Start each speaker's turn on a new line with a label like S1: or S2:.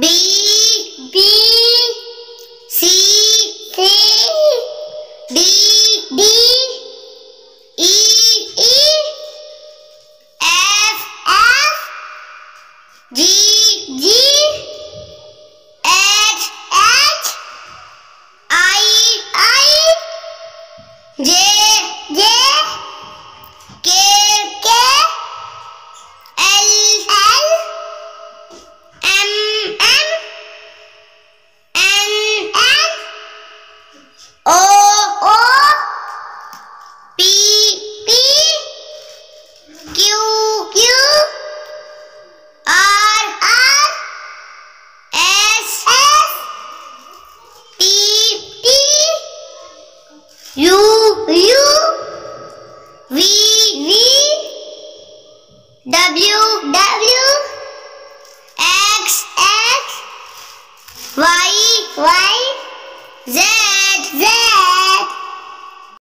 S1: B B C C D D E E F F G G H H I I J O O P P Q Q R R S S T T U U V V W W X X Y Y Z